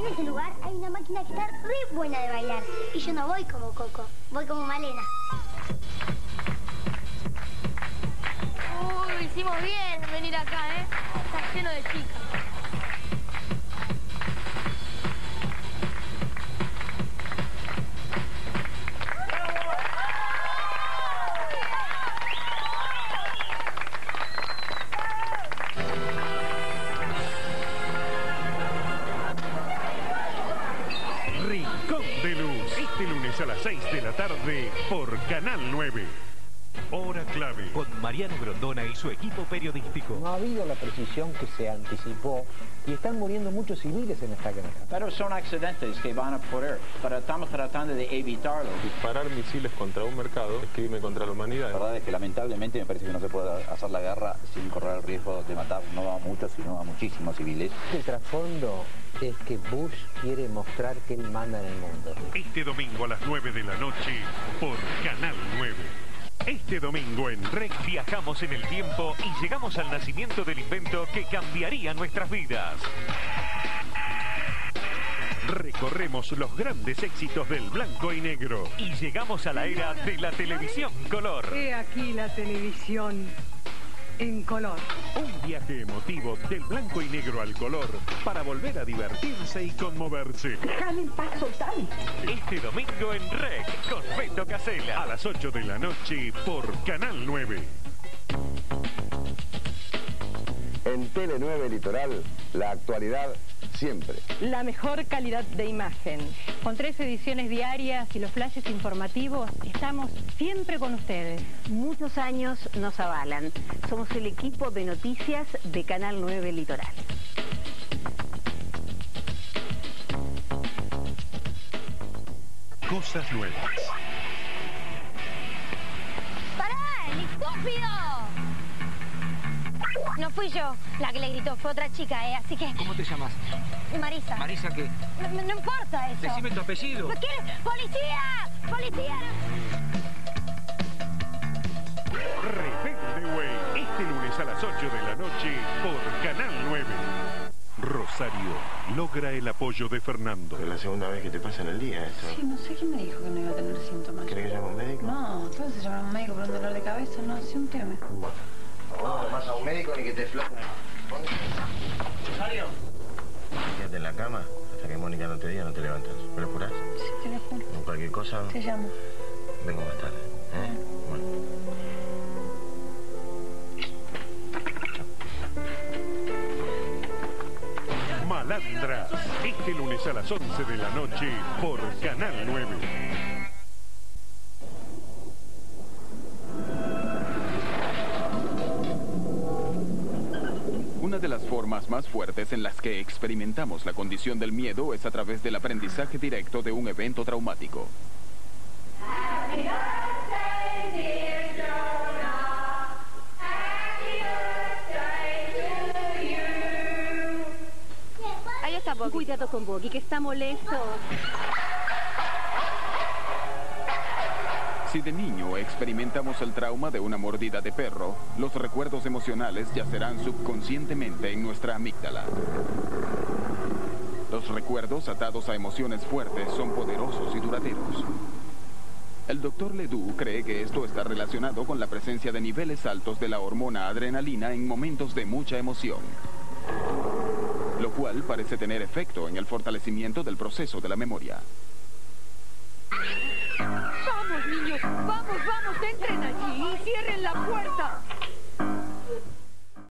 en ese lugar hay una máquina que está re buena de bailar. Y yo no voy como Coco, voy como Malena. Uy, hicimos bien venir acá, ¿eh? Está lleno de chicas. A las 6 de la tarde por Canal 9. Hora clave. Con Mariano Grondona y su equipo periodístico. No ha habido la precisión que se anticipó y están muriendo muchos civiles en esta guerra. Pero son accidentes que van a ocurrir, pero estamos tratando de evitarlo. Disparar misiles contra un mercado es crimen contra la humanidad. La verdad es que lamentablemente me parece que no se puede hacer la guerra sin correr el riesgo de matar no a muchos, sino a muchísimos civiles. El trasfondo es que Bush quiere mostrar que él manda en el mundo. Este domingo a las 9 de la noche por Canal 9. Este domingo en REC viajamos en el tiempo y llegamos al nacimiento del invento que cambiaría nuestras vidas. Recorremos los grandes éxitos del blanco y negro y llegamos a la era de la televisión color. He aquí la televisión en color. Un viaje emotivo del blanco y negro al color para volver a divertirse y conmoverse. Déjame en paz, soltame. Este domingo en REC con Beto Casella a las 8 de la noche por Canal 9. En Tele 9 Litoral, la actualidad siempre. La mejor calidad de imagen. Con tres ediciones diarias y los flashes informativos, estamos siempre con ustedes. Muchos años nos avalan. Somos el equipo de noticias de Canal 9 Litoral. Cosas nuevas. ¡Pará, el estúpido! No fui yo la que le gritó, fue otra chica, ¿eh? Así que... ¿Cómo te llamas? Marisa. ¿Marisa qué? No, importa eso. Decime tu apellido. ¿Qué? ¡Policía! ¡Policía! Rebelde Way. Este lunes a las 8 de la noche por Canal 9. Rosario logra el apoyo de Fernando. Es la segunda vez que te pasa en el día esto. Sí, no sé quién me dijo que no iba a tener síntomas. ¿Querés que llame a un médico? No, todos se llaman a un médico por un dolor de cabeza, no, sí un tema. No, no vas a un médico ni que te floje. Rosario. Quédate en la cama hasta que Mónica no te diga, no te levantas. ¿Me lo jurás? Sí, te lo juro. O cualquier cosa, Te llamo. vengo más tarde. ¿eh? Bueno. Malandras. Este lunes a las 11 de la noche por Canal 9. Las formas más fuertes en las que experimentamos la condición del miedo es a través del aprendizaje directo de un evento traumático. Ahí está Boggy. Cuidado con Boggy, que está molesto. Si de niño experimentamos el trauma de una mordida de perro, los recuerdos emocionales yacerán subconscientemente en nuestra amígdala. Los recuerdos atados a emociones fuertes son poderosos y duraderos. El doctor Ledoux cree que esto está relacionado con la presencia de niveles altos de la hormona adrenalina en momentos de mucha emoción, lo cual parece tener efecto en el fortalecimiento del proceso de la memoria. Vamos, vamos, entren allí cierren la puerta.